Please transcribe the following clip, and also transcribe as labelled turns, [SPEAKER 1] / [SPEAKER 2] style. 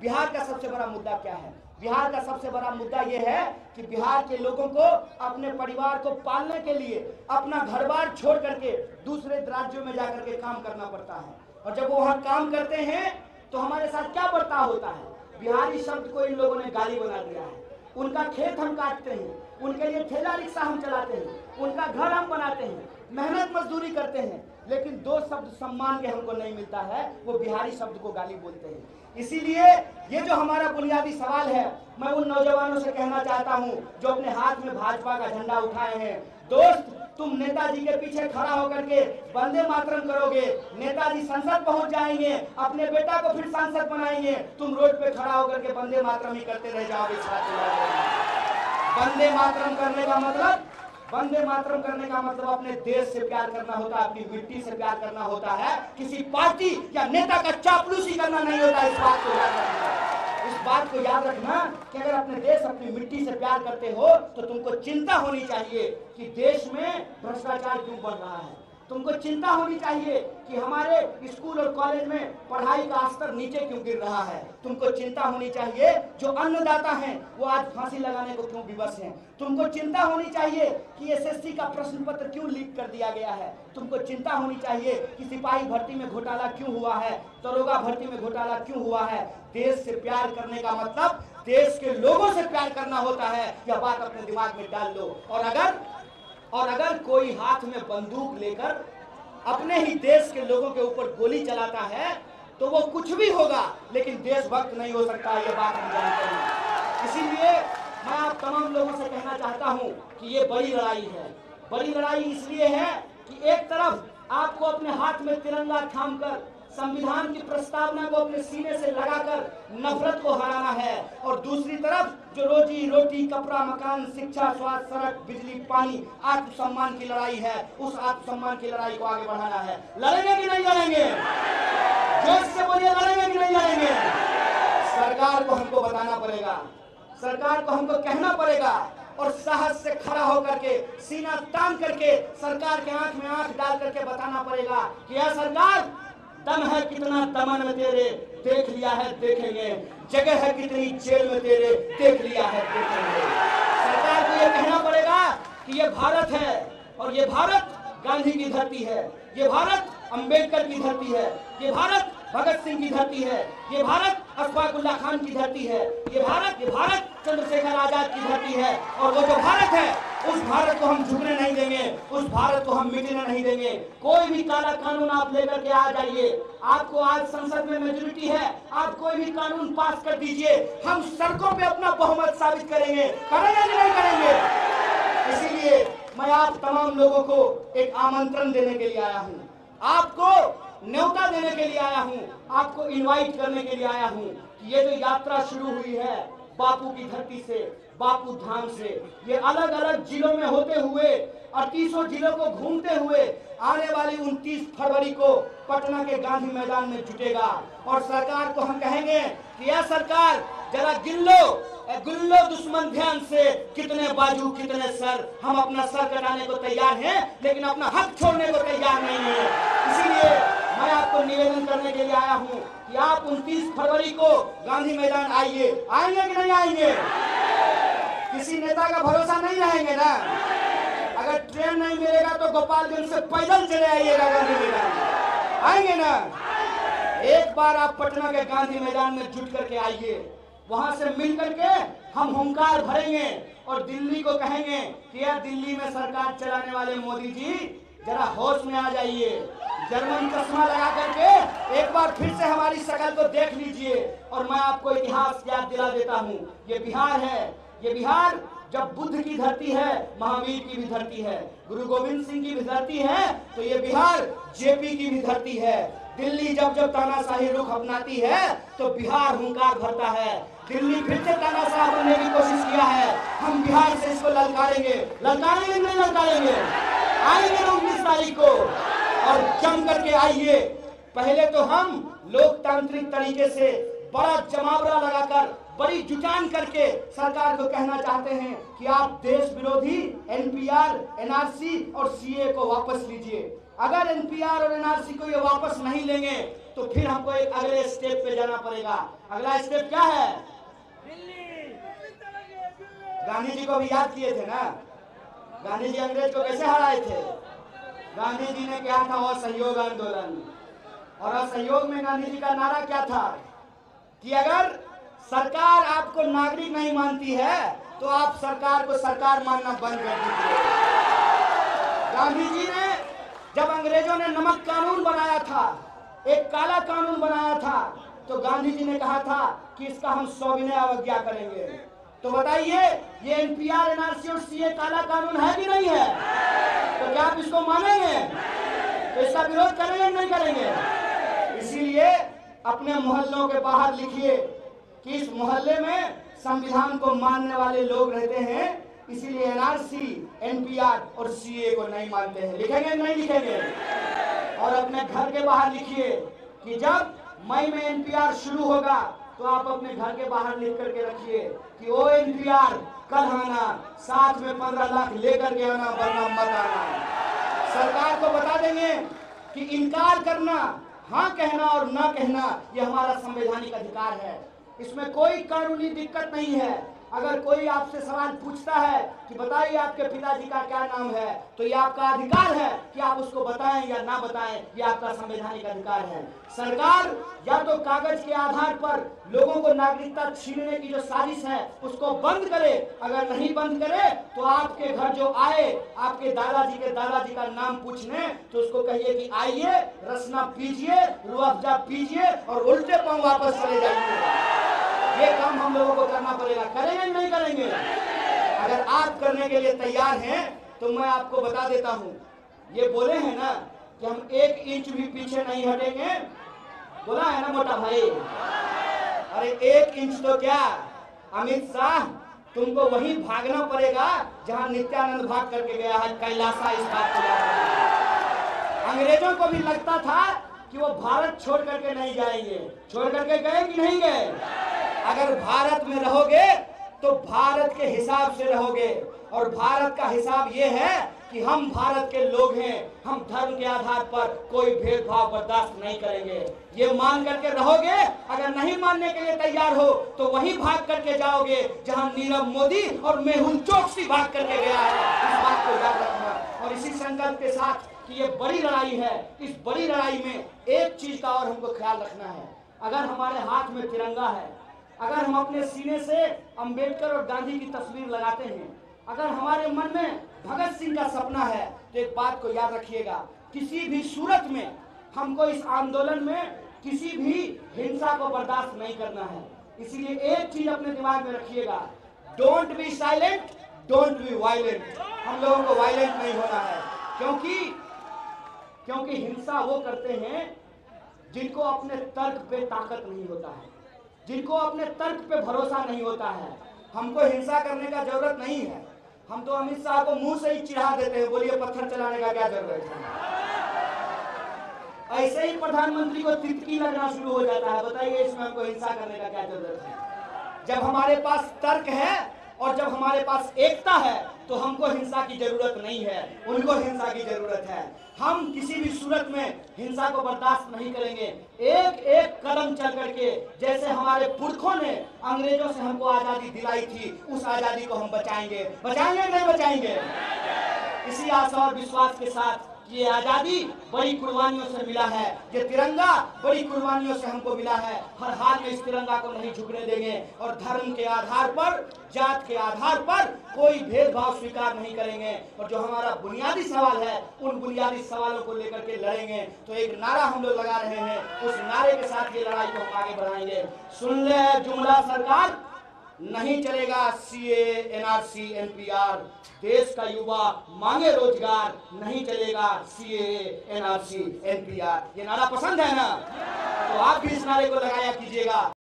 [SPEAKER 1] बिहार का सबसे बड़ा मुद्दा क्या है? बिहार का सबसे बड़ा मुद्दा यह है कि बिहार के लोगों को, अपने परिवार को पालने के लिए, अपना घर बार छोड़ करके दूसरे राज्यों में जाकर के काम करना पड़ता है। और जब वो वहाँ काम करते हैं तो हमारे साथ क्या बर्ताव होता है? बिहारी शब्द को इन लोगों ने गाली बना दिया है। उनका खेत हम काटते हैं, उनके लिए ठेला रिक्शा हम चलाते हैं, उनका घर हम बनाते हैं, मेहनत मजदूरी करते हैं, लेकिन दो शब्द सम्मान के हमको नहीं मिलता है, वो बिहारी शब्द को गाली बोलते हैं। इसीलिए ये जो हमारा बुनियादी सवाल है, मैं उन नौजवानों से कहना चाहता हूँ, जो अपने हाथ में भाजपा का झंडा उठाए हैं। दोस्त, तुम नेताजी के पीछे खड़ा होकर के वंदे मातरम करोगे। नेताजी संसद पहुँच जाएँगे, अपने बेटा को फिर सांसद बनाएँगे। तुम रोड पे खड़ा होकर के वंदे मातरम ही करते रह जाओगे वंदे मातरम करने का मतलब वंदे मातरम करने का मतलब अपने देश से प्यार करना होता है, अपनी मिट्टी से प्यार करना होता है। किसी पार्टी या नेता का चापलूसी करना नहीं होता, इस बात को याद रखना। इस बात को याद रखना कि अगर अपने देश अपनी मिट्टी से प्यार करते हो तो तुमको चिंता होनी चाहिए कि देश में भ्रष्टाचार क्यों बढ़ रहा है। तुमको चिंता होनी चाहिए कि हमारे स्कूल और कॉलेज में पढ़ाई का स्तर नीचे क्यों गिर रहा है? तुमको चिंता होनी चाहिए, जो अन्नदाता हैं, वो आज फांसी लगाने को क्यों विवश हैं? तुमको चिंता होनी चाहिए कि एसएससी का प्रश्न पत्र क्यों लीक कर दिया गया है? तुमको चिंता होनी चाहिए कि सिपाही भर्ती में घोटाला क्यों हुआ है? दरोगा भर्ती में घोटाला क्यों हुआ है? देश से प्यार करने का मतलब देश के लोगों से प्यार करना होता है। यह बात अपने दिमाग में डाल लो। और अगर और अगर कोई हाथ में बंदूक लेकर अपने ही देश के लोगों के ऊपर गोली चलाता है तो वो कुछ भी होगा, लेकिन देशभक्त नहीं हो सकता, ये बात हम जानते हैं। इसीलिए मैं आप तमाम लोगों से कहना चाहता हूँ कि ये बड़ी लड़ाई है। बड़ी लड़ाई इसलिए है कि एक तरफ़ आपको अपने हाथ में तिरंगा थाम कर संविधान की प्रस्तावना को अपने सीने से लगाकर नफरत को हराना है। और दूसरी तरफ़, जो रोजी रोटी, कपड़ा, मकान, शिक्षा, स्वास्थ्य, सड़क, बिजली, पानी, आत्मसम्मान की लड़ाई है, उस आत्मसम्मान की लड़ाई को आगे बढ़ाना है। लड़ेंगे कि नहीं लड़ेंगे? जोश से बोलिए, लड़ेंगे कि नहीं लड़ेंगे? सरकार को हमको बताना पड़ेगा। सरकार को हमको कहना पड़ेगा। और साहस से खड़ा होकर के, सीना तान करके, सरकार के आँख में आँख डाल करके बताना पड़ेगा कि यह सरकार दम है कितना दमन में तेरे, देख लिया है, देखेंगे। जगह है कितनी जेल में तेरे, देख लिया है, देखेंगे। सरकार को यह कहना पड़ेगा कि ये भारत है, और ये भारत गांधी की धरती है। ये भारत अंबेडकर की धरती है। ये भारत भगत सिंह की धरती है। ये भारत अशफाकुल्ला खान की धरती है। ये भारत ये भारत चंद्रशेखर आज़ाद की धरती है। और वो जो भारत है उस भारत को हम झुकने नहीं देंगे, उस भारत को हम मिटने नहीं देंगे। कोई भी काला कानून आप लेकर के आ जाइए। आपको आज संसद में मेजोरिटी है, आप कोई भी कानून पास कर दीजिए। हम सड़कों पे अपना बहुमत साबित करेंगे। करेंगे कि नहीं करेंगे? इसीलिए मैं आप तमाम लोगों को एक आमंत्रण देने के लिए आया हूँ। आपको न्योता देने के लिए आया हूँ। आपको इन्वाइट करने के लिए आया हूँ। ये जो यात्रा शुरू हुई है बापू की धरती से, बापू धाम से। ये अलग अलग जिलों में होते हुए, अड़तीसों जिलों को घूमते हुए, आने वाली 29 फरवरी को पटना के गांधी मैदान में जुटेगा। और सरकार को हम कहेंगे कि यह सरकार, जरा गिल्लो गुल्लो दुश्मन ध्यान से, कितने बाजू, कितने सर, हम अपना सर कटाने को तैयार हैं, लेकिन अपना हक छोड़ने को तैयार नहीं है। इसीलिए मैं आपको निवेदन करने के लिए आया हूँ कि आप 29 फरवरी को गांधी मैदान आइए। आएँगे कि नहीं आएँगे? किसी नेता का भरोसा नहीं रहेंगे ना? अगर ट्रेन नहीं मिलेगा तो गोपालगंज से पैदल चले आइएगा गांधी मैदान। आएँगे ना? एक बार आप पटना के गांधी मैदान में जुट करके आइए। वहाँ से मिल करके हम हुंकार भरेंगे और दिल्ली को कहेंगे कि यार दिल्ली में सरकार चलाने वाले मोदी जी, जरा होश में आ जाइए। जर्मन चश्मा लगा करके एक बार फिर से हमारी शक्ल को देख लीजिए और मैं आपको इतिहास याद दिला देता हूँ। ये बिहार है। ये बिहार जब बुद्ध की धरती है, महावीर की भी धरती है, गुरु गोविंद सिंह की भी धरती है तो ये बिहार जेपी की भी धरती है। दिल्ली जब जब तानाशाही रुख अपनाती है तो बिहार हुंकार भरता है। दिल्ली फिर से तानाशाह बनने की कोशिश किया है। हम बिहार से इसको ललकारेंगे। ललकारेंगे नहीं ललकारेंगे? आएँगे उन्नीस तारीख को। और जम करके आइए। पहले तो हम लोकतांत्रिक तरीके से बड़ा जमावड़ा लगाकर, बड़ी जुटान करके सरकार को कहना चाहते हैं कि आप देश विरोधी एनपीआर, एनआरसी और सीए को वापस लीजिए। अगर एनपीआर और एनआरसी को ये वापस नहीं लेंगे तो फिर हमको एक अगले स्टेप पे जाना पड़ेगा। अगला स्टेप क्या है? गांधी जी को भी याद किए थे ना? गांधी जी अंग्रेज़ को कैसे हराए थे? गांधी जी ने क्या था असहयोग आंदोलन? और असहयोग में गांधी जी का नारा क्या था? कि अगर सरकार आपको नागरिक नहीं मानती है तो आप सरकार को सरकार मानना बंद कर दीजिए। गांधी जी ने, जब अंग्रेज़ों ने नमक कानून बनाया था, एक काला कानून बनाया था तो गांधी जी ने कहा था कि इसका हम सौविनय अवज्ञा करेंगे। तो बताइए, ये एनपीआर, एनआरसी और सीए काला कानून है कि नहीं है? तो क्या आप इसको मानेंगे? तो इसका विरोध करेंगे नहीं करेंगे? इसीलिए अपने मोहल्लों के बाहर लिखिए कि इस मोहल्ले में संविधान को मानने वाले लोग रहते हैं, इसीलिए एनआरसी एनपीआर और सीए को नहीं मानते हैं। लिखेंगे नहीं लिखेंगे? और अपने घर के बाहर लिखिए कि जब मई में एनपीआर शुरू होगा तो आप अपने घर के बाहर लिख करके रखिए कि, ओ एनपीआर कल आना, साथ में पंद्रह लाख लेकर के आना, वरना मत आना। सरकार को बता देंगे कि इनकार करना हाँ कहना और ना कहना यह हमारा संवैधानिक अधिकार है। इसमें कोई कानूनी दिक्कत नहीं है। अगर कोई आपसे सवाल पूछता है कि बताइए आपके पिताजी का क्या नाम है तो ये आपका अधिकार है कि आप उसको बताएँ या ना बताएँ, ये आपका संवैधानिक अधिकार है। सरकार या तो कागज़ के आधार पर लोगों को नागरिकता छीनने की जो साजिश है, उसको बंद करे। अगर नहीं बंद करे तो आपके घर जो आए, आपके दादाजी के दादाजी का नाम पूछने तो उसको कहिए कि आइए, रसना पीजिए रुअफ़जा पीजिए और उल्टे पाँव वापस चले जाइए। ये काम हम लोगों को करना पड़ेगा। करेंगे नहीं करेंगे? अगर आप करने के लिए तैयार हैं तो मैं आपको बता देता हूँ। ये बोले हैं ना कि हम एक इंच भी पीछे नहीं हटेंगे। बोला है ना मोटा भाई? अरे एक इंच तो क्या? अमित शाह, तुमको वही भागना पड़ेगा जहाँ नित्यानंद भाग करके गया है, कैलासा इस बात को अंग्रेज़ों को भी लगता था कि वो भारत छोड़ करके नहीं जाएँगे। छोड़ करके गए कि नहीं गए? अगर भारत में रहोगे तो भारत के हिसाब से रहोगे। और भारत का हिसाब ये है कि हम भारत के लोग हैं। हम धर्म के आधार पर कोई भेदभाव बर्दाश्त नहीं करेंगे। ये मान करके रहोगे, अगर नहीं मानने के लिए तैयार हो तो वही भाग करके जाओगे, जहाँ नीरव मोदी और मेहुल चौकसी भाग करके गया है। इस बात को याद रखना। और इसी संकल्प के साथ कि ये बड़ी लड़ाई है, इस बड़ी लड़ाई में एक चीज़ का और हमको ख्याल रखना है। अगर हमारे हाथ में तिरंगा है अगर हम अपने सीने से अंबेडकर और गांधी की तस्वीर लगाते हैं, अगर हमारे मन में भगत सिंह का सपना है तो एक बात को याद रखिएगा, किसी भी सूरत में हमको इस आंदोलन में किसी भी हिंसा को बर्दाश्त नहीं करना है। इसीलिए एक चीज़ अपने दिमाग में रखिएगा don't be silent don't be violent हम लोगों को वायलेंट नहीं होना है, क्योंकि क्योंकि हिंसा वो करते हैं जिनको अपने तर्क पे ताकत नहीं होता है। जिनको अपने तर्क पे भरोसा नहीं होता है। हमको हिंसा करने का ज़रूरत नहीं है। हम तो अमित शाह को मुँह से ही चिढ़ा देते हैं, बोलिए पत्थर चलाने का क्या ज़रूरत है? ऐसे ही प्रधानमंत्री को तितकी लगना शुरू हो जाता है। बताइए इसमें हमको हिंसा करने का क्या ज़रूरत है? जब हमारे पास तर्क है और जब हमारे पास एकता है तो हमको हिंसा की ज़रूरत नहीं है। उनको हिंसा की ज़रूरत है। हम किसी भी सूरत में हिंसा को बर्दाश्त नहीं करेंगे। एक एक कदम चल करके, जैसे हमारे पुरखों ने अंग्रेज़ों से हमको आज़ादी दिलाई थी, उस आज़ादी को हम बचाएँगे। बचाएँगे नहीं बचाएँगे? इसी आशा और विश्वास के साथ ये आज़ादी बड़ी कुर्बानियों से मिला है। ये तिरंगा बड़ी कुर्बानियों से हमको मिला है। हर हाल में इस तिरंगा को नहीं झुकने देंगे और धर्म के आधार पर, जात के आधार पर कोई भेदभाव स्वीकार नहीं करेंगे। और जो हमारा बुनियादी सवाल है, उन बुनियादी सवालों को लेकर के लड़ेंगे। तो एक नारा हम लोग लगा रहे हैं। उस नारे के साथ ये लड़ाई को हम आगे बढ़ाएँगे। सुन ले जुमला सरकार नहीं चलेगा सीए एनआरसी एनपीआर देश का युवा मांगे रोज़गार, नहीं चलेगा सीए एनआरसी एनपीआर ये नारा पसंद है ना? तो आप भी इस नारे को लगाया कीजिएगा।